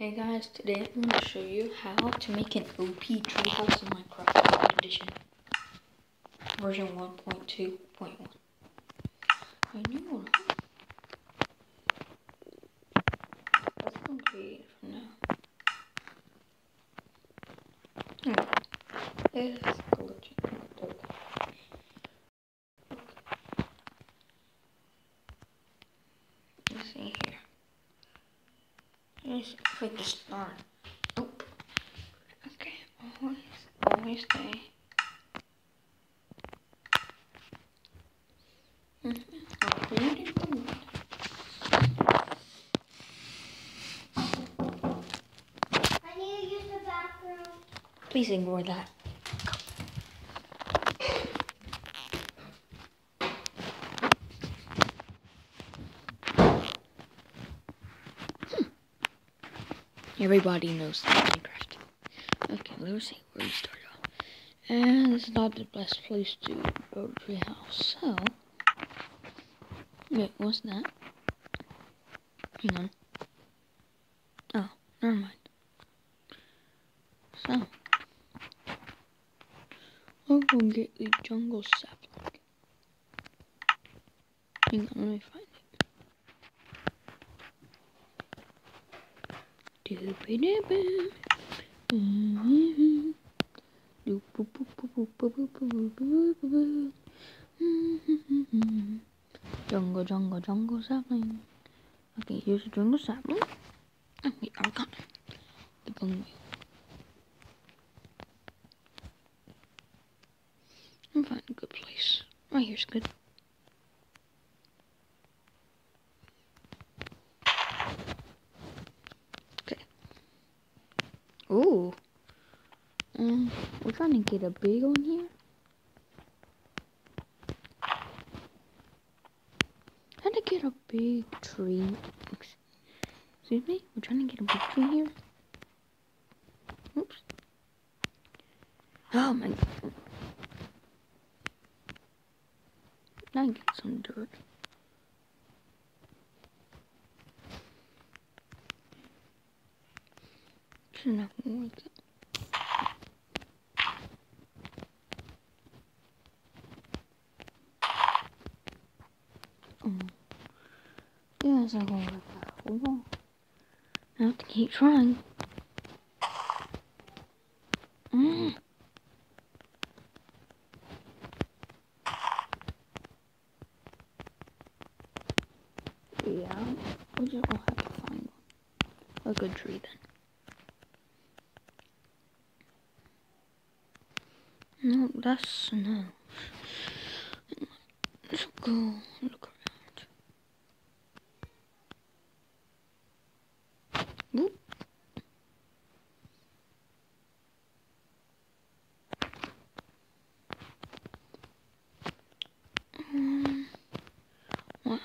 Hey guys, today I'm going to show you how to make an OP treehouse in Minecraft 3rd edition. Version 1.2.1. I knew Let's go create for now. Hmm. It's glitching. Okay. Let's see here. Let's click the start. Oh. Okay. Always, always stay. Mm -hmm. Creating the. I need to use the bathroom. Please ignore that. Everybody knows Minecraft. Okay, let's see where we start off. And it's not the best place to build a tree house, so... Wait, what's that? Hang on. Oh, never mind. So... I'll go get the jungle sapling. Hang on, let me find Jungle, jungle, jungle sapling. Okay, here's a jungle sapling. Oh, wait, I got the bungalow. I'm finding a good place. Right here's good. Ooh. Um, we're trying to get a big one here. How to get a big tree? Excuse me? We're trying to get a big tree here. Oops. Oh my. Now get some dirt. 是哪个位置？嗯，又是红的红红，然后 mm. keep trying。嗯。Yeah, mm. we just will have to find one. A good tree then. us? No. Let's go look around. Whoop. Um, wow.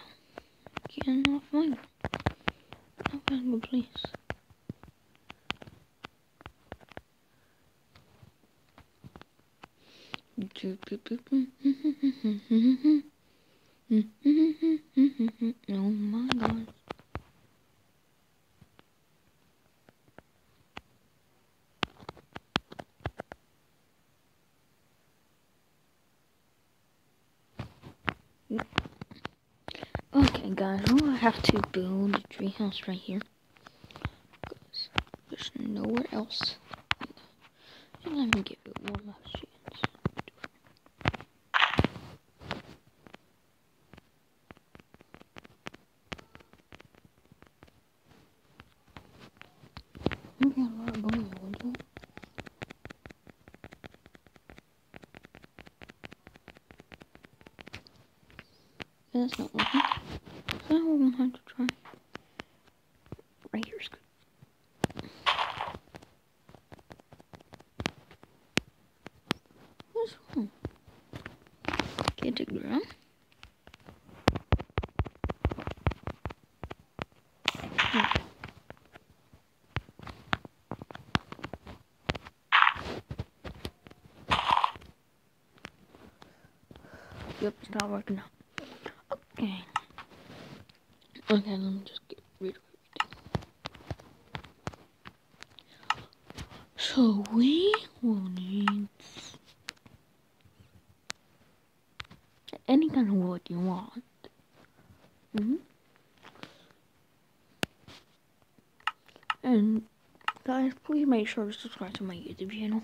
Getting off my... Not valuable, please. Oh my god. Okay, guys, I have to build a treehouse right here. There's nowhere else. And let me give it one last. Okay, a lot of bone wood. Yeah, that's not working. So we're gonna have to try. Right here's good. What's wrong? Get it ground. Yep, it's not working out. Okay. Okay, let me just get rid of everything. So we will need any kind of wood you want. hmm And guys, please make sure to subscribe to my YouTube channel.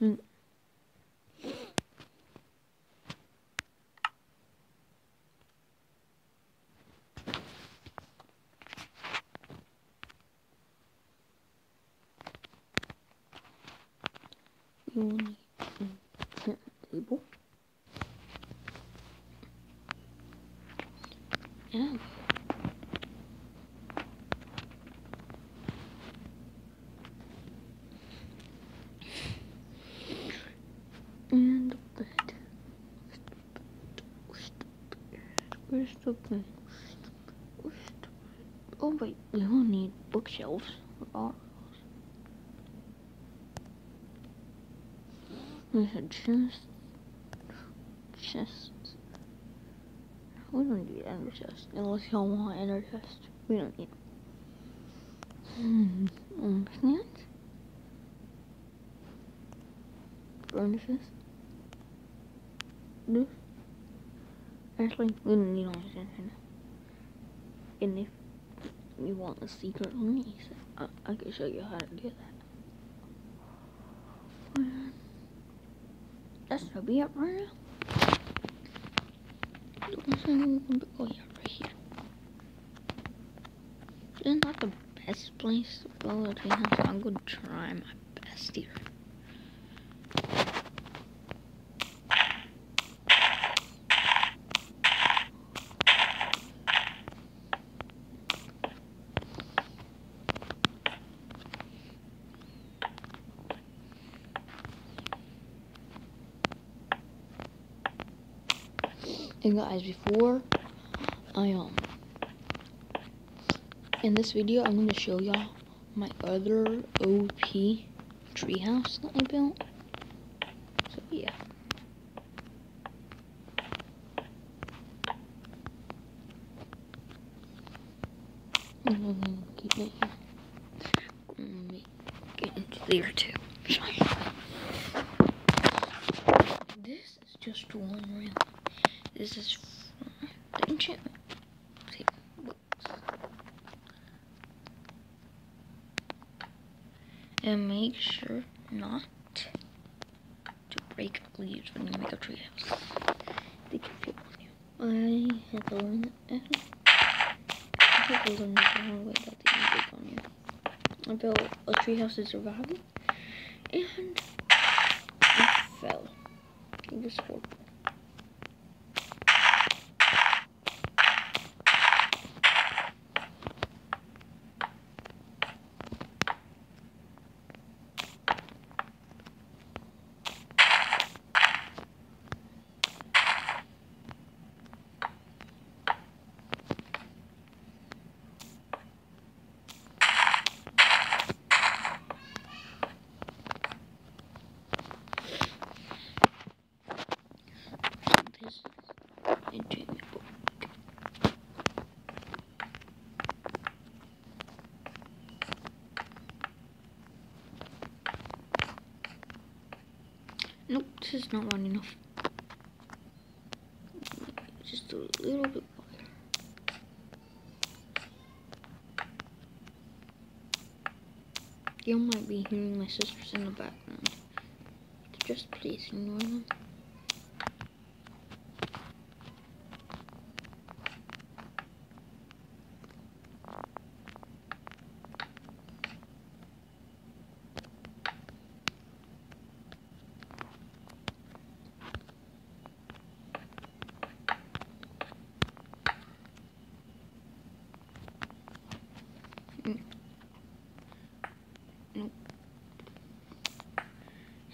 Mm. You will need a table. Yeah. And the bed. Bed? Oh wait, we will need bookshelves. Oh. There's a chest. Chest. We don't need ender chest. Unless y'all want ender chest. We don't need Hmm. Understand? Furnaces. This. Actually, we don't need all this in. And if you want a secret me, I, I can show you how to do that. That's gonna be it right now. Oh yeah, right here. It's not the best place to build a so I'm gonna try my best here. And guys, before I um in this video, I'm gonna show y'all my other OP treehouse that I built. So yeah. I'm gonna keep it here. Let me get into there too. This is just one room. This is the enchantment table And make sure not to break leaves when you make a treehouse. They can fall on you. I had to learn that. I to the way that they can break on you. I built a treehouse in survival and it fell. It was horrible. Nope, this is not one enough. Just a little bit wider. You might be hearing my sisters in the background. Just please ignore them.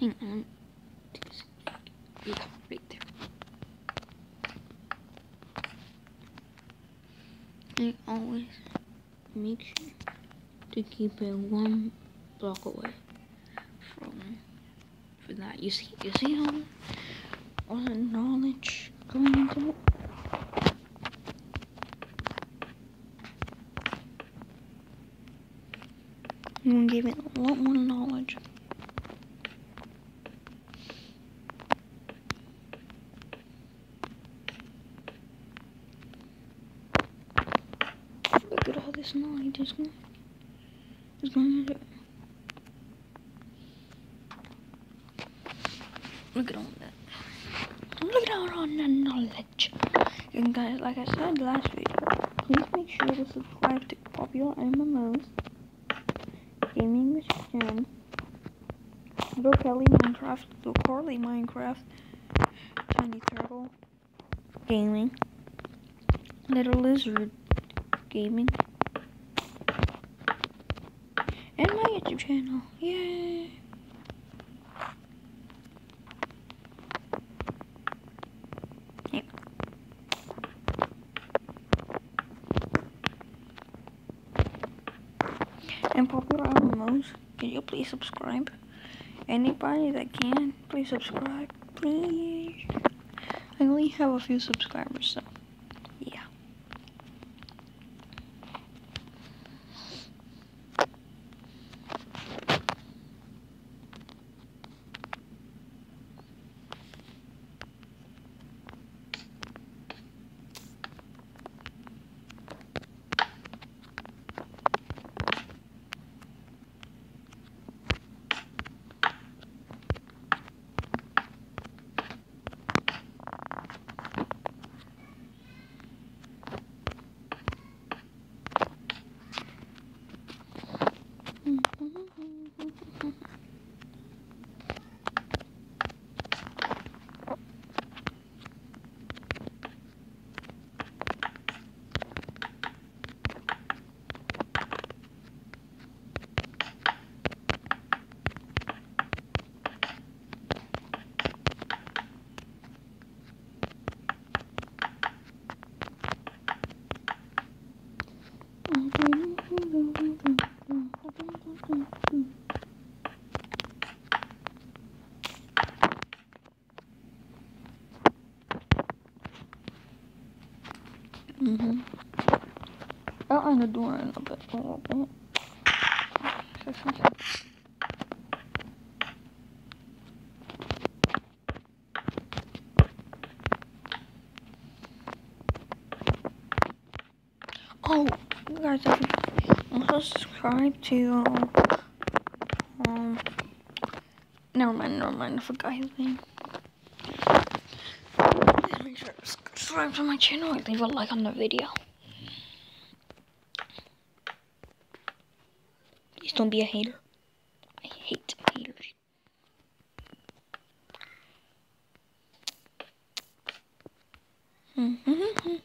Hang on. Yeah, right there. And always make sure to keep it one block away from for that. You see you see how all the knowledge going into it? You gave it a lot more knowledge. Look at all this knowledge is going, to Look at all that. Look at all that knowledge. And guys, like I said last video, please make sure to subscribe to Popular MMOs, Gaming Channel, Little Kelly Minecraft, Little Carly Minecraft, Tiny Turtle Gaming, Little Lizard Gaming, and my YouTube channel. Yay! And popular MMOs, can you please subscribe? Anybody that can, please subscribe. Please. I only have a few subscribers, so The door in a bit, a little bit. Oh, you guys, also subscribe to, um, never mind, never mind, I forgot his name. Please make sure to subscribe to my channel and leave a like on the video. Please don't be a hater. I hate haters. Mm-hmm.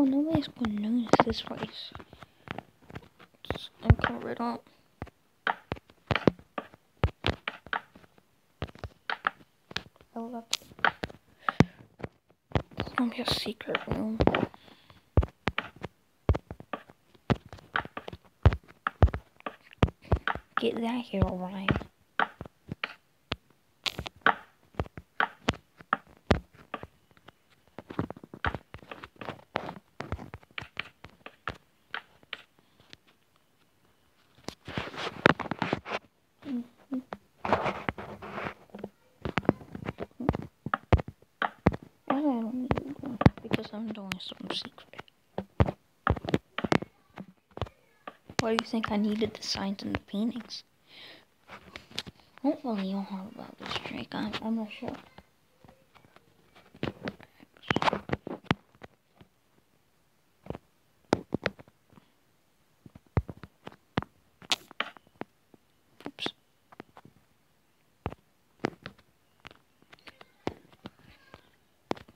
Oh, nobody's gonna notice this place. And cover it up. I love it. It's gonna be a secret room. Get that hero right. I don't need one because Some secret. Why do you think I needed the signs and the paintings? Hopefully you'll heard about this trick. I'm, I'm not sure.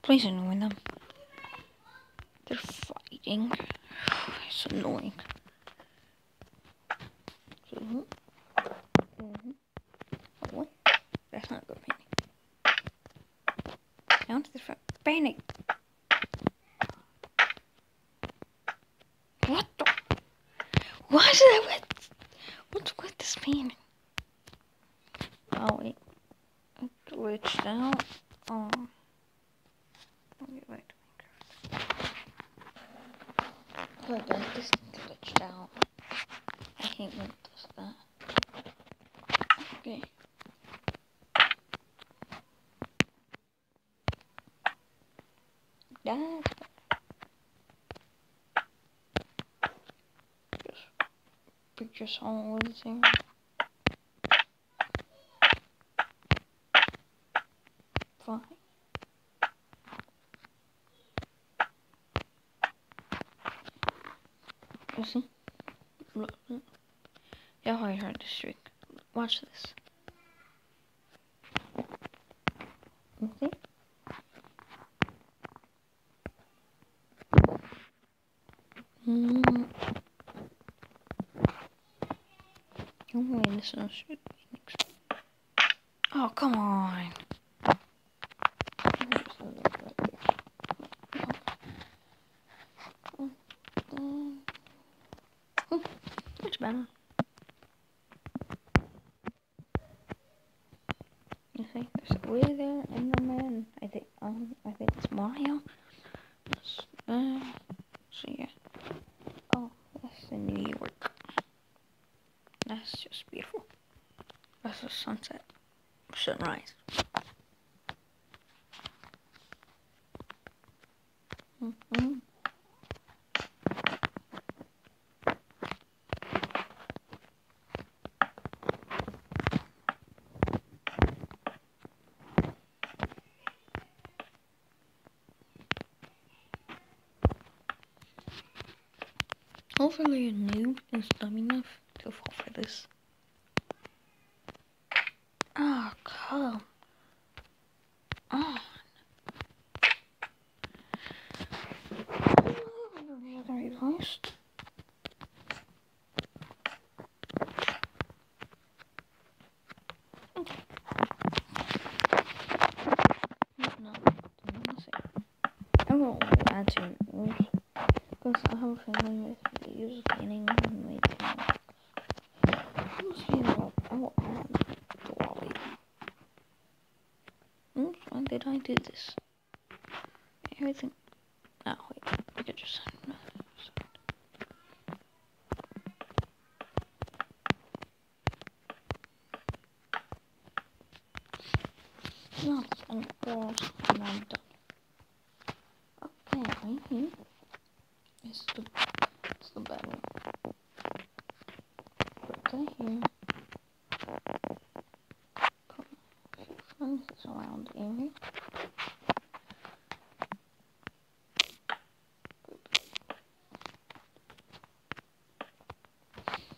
Please annoy annoying. Mm-hmm. Mm-hmm. Oh, That's not a good painting. Down to the front. Painting! What the? What is that with That's just pick your song with there. Fine. You see? Yeah, I heard this trick. Watch this. You see? Mm. Oh wait, this. Oh come on. Much better. You see, there's a way there, Enderman. I think, um, I think it's Mario. Uh, so yeah. Oh, that's in New York. That's just beautiful. That's a sunset. Sunrise. Mm-hmm. Hopefully a noob is dumb enough to fall for this. Oh, come on. Reversed. Okay. No, no, no, I'm going to add with about I will the Oops, why did I do this? Everything Oh wait, I could just no, No, and walls and I'm done. Okay, right here is the it's the bedroom. Put that here. Put a few fences around area.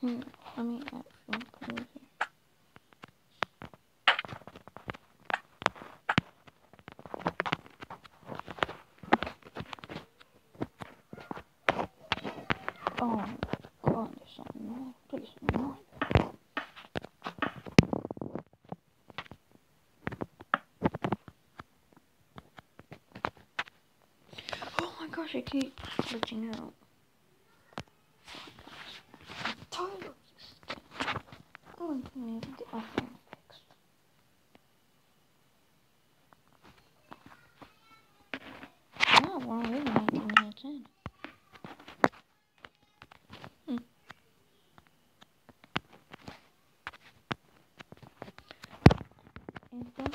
Hmm, let me actually put it here. Oh, God, there's something wrong. Please, no. Oh my gosh, I keep glitching out. I'm tired of this. I'm to get my fixed. Oh, we're already 19 minutes in. Hmm. And then,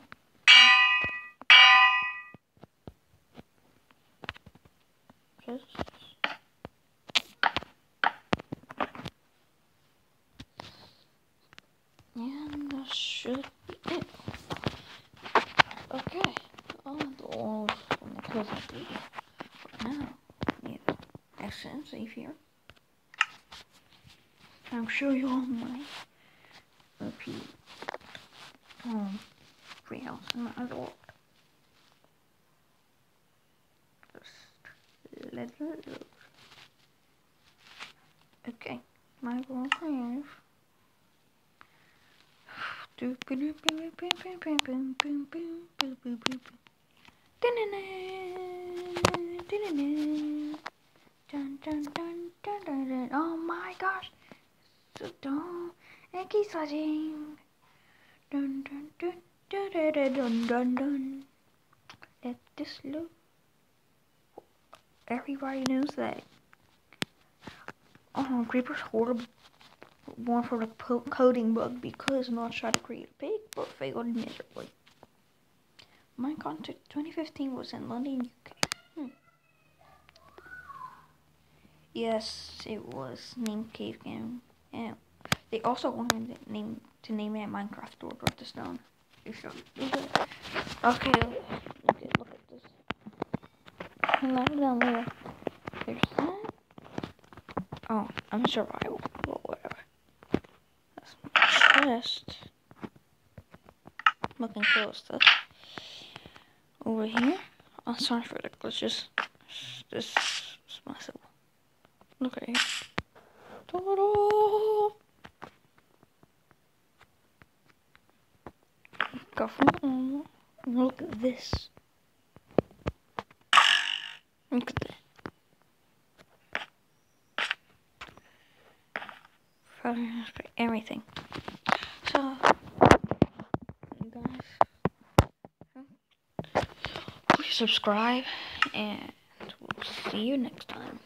just and that should be it. Okay, all the walls the. Now, need a accent here. I'll show you all my repeat um treehouse in my other. Just let it load. Okay, my world creative. Dun, dun, dun, dun, dun, dun. Oh my gosh, dun, and keep sliding. Dun dun dun dun dun dun dun dun. Let this loop. Everybody knows that. Oh, Creeper's horrible. One for the coding bug because Notch tried to create a pig but failed miserably. MineCon 2015 was in London, UK. Hmm. Yes, it was named Cave Game. And they also wanted it name to name it Minecraft Order of the Stone. Okay, okay, look at this. Hello down there. There's that. Oh, I'm survival. Well, whatever. That's my chest. Looking cool stuff. Over here. Oh, sorry for the glitches. This is myself. Look at from Look at this. Look at this. Everything. So, guys, please subscribe, and we'll see you next time.